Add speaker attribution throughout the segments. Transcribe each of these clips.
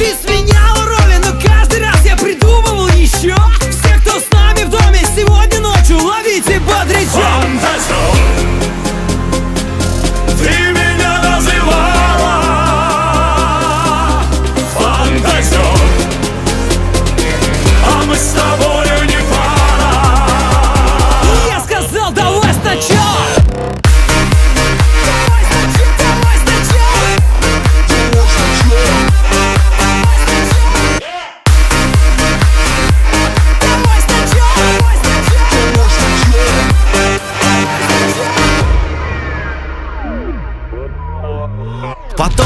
Speaker 1: This меня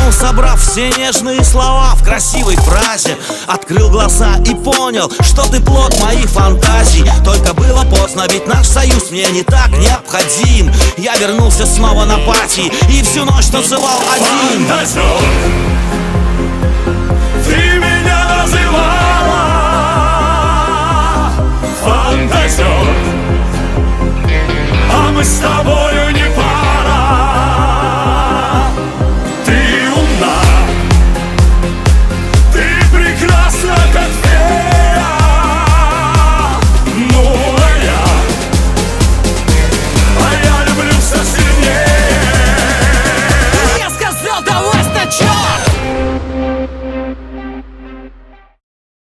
Speaker 1: вздохнул, собрав все нежные слова в красивой фразе Открыл глаза и понял, что ты плод моих фантазий. Только было поздно, ведь наш союз мне не так необходим. Я вернулся снова на пати и всю ночь танцевал один.
Speaker 2: Фантазер!